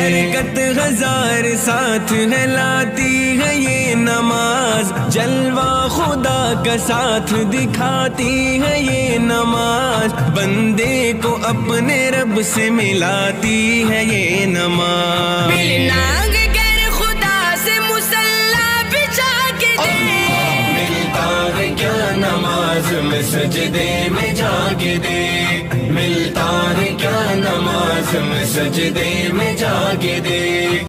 बरकत हज़ार साथ है लाती है ये नमाज़। जलवा खुदा का साथ दिखाती है ये नमाज़। बंदे को अपने रब से मिलाती है ये नमाज़। खुदा से मुसल्ला बिछा मिलता क्या नमाज़ में सजदे में जाके दे। मिलता है क्या नमाज़ में सजदे में जाके दे।